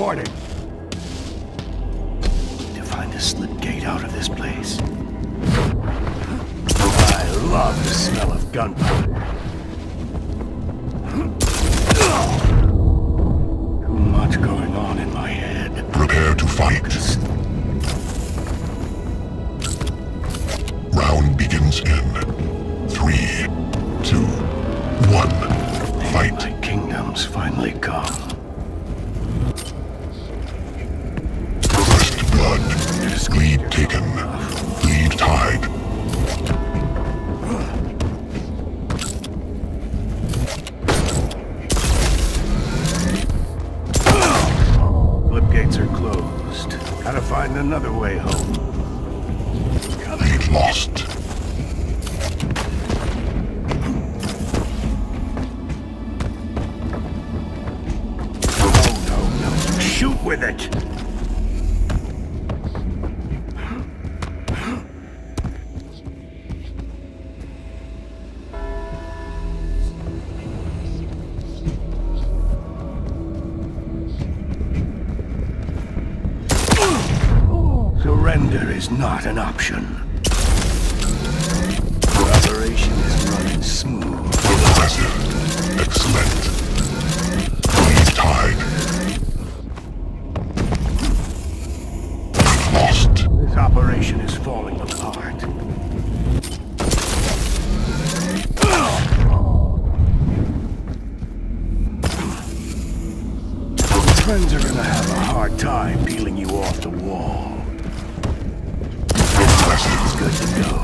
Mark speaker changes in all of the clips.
Speaker 1: Ranger. To find a slip gate out of this place. I love the smell of gunpowder. Too much going on in my head.
Speaker 2: Prepare to fight. Round begins in three,
Speaker 1: closed. Gotta find another way home.
Speaker 2: Lead lost.
Speaker 1: Oh, no, no. Shoot with it! Is not an option. The operation is running smooth.
Speaker 2: Impressive. Excellent. Lead tied. Lost.
Speaker 1: This operation is falling apart. Friends are gonna have a hard time peeling you off the wall. Good to go.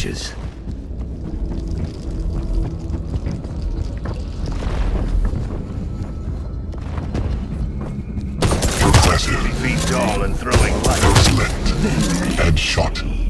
Speaker 1: Bitches.
Speaker 2: Impressive.
Speaker 1: Feet tall and throwing light.
Speaker 2: Excellent. Headshot.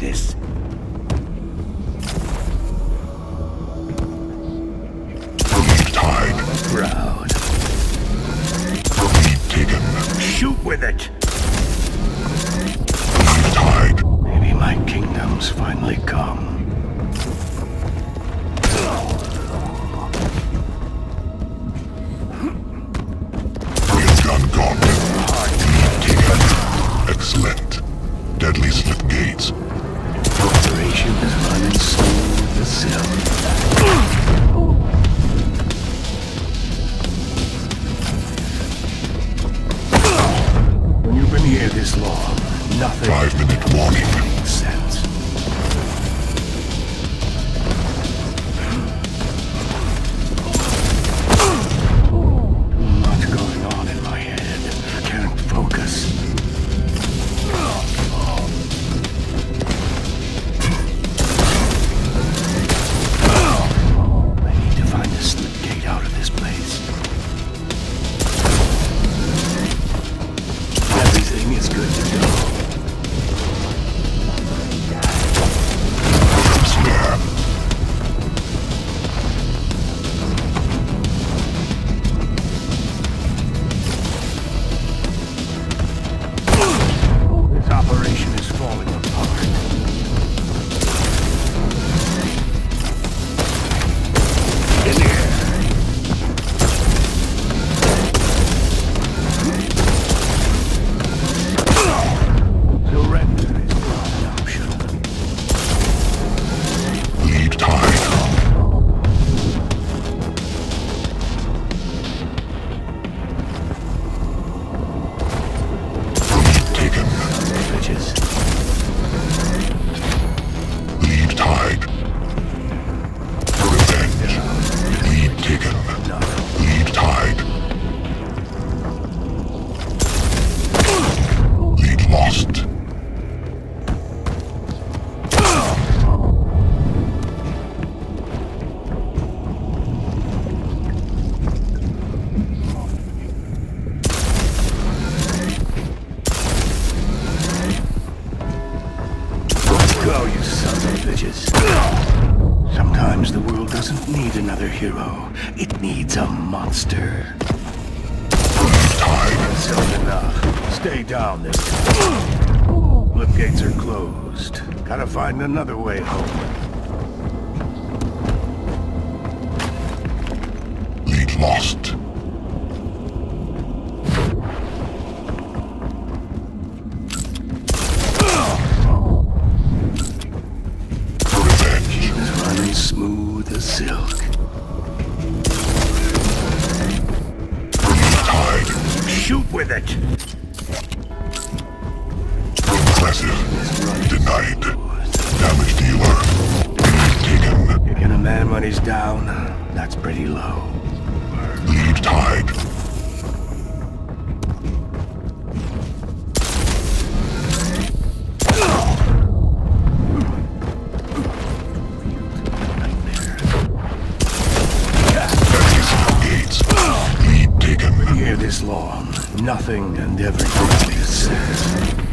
Speaker 1: This? Sometimes the world doesn't need another hero. It needs a monster.
Speaker 2: Time
Speaker 1: is enough. Stay down this time. Slip gates are closed. Gotta find another way home.
Speaker 2: Lost. Impressive. Denied. Damage dealer. Taken.
Speaker 1: Taking a man when he's down, that's pretty low.
Speaker 2: Lead
Speaker 1: tied. law nothing and everything.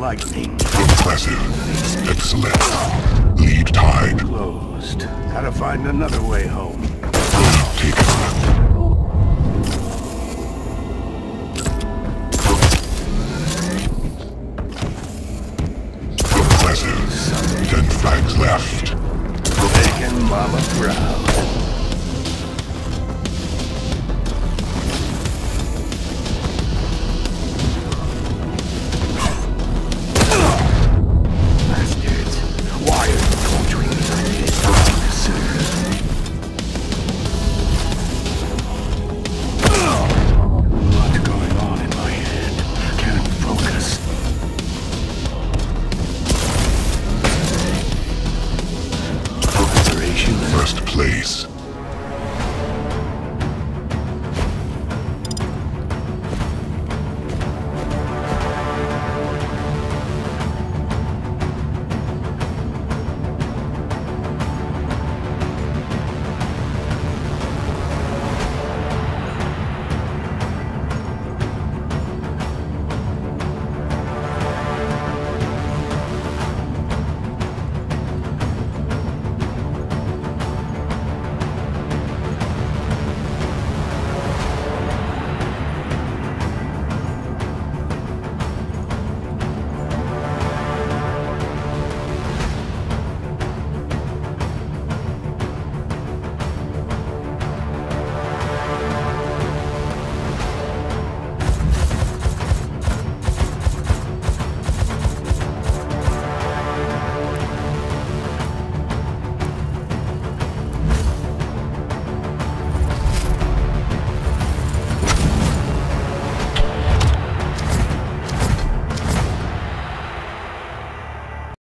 Speaker 1: lightning.
Speaker 2: Impressive. Excellent. Lead tied.
Speaker 1: Closed. Gotta find another way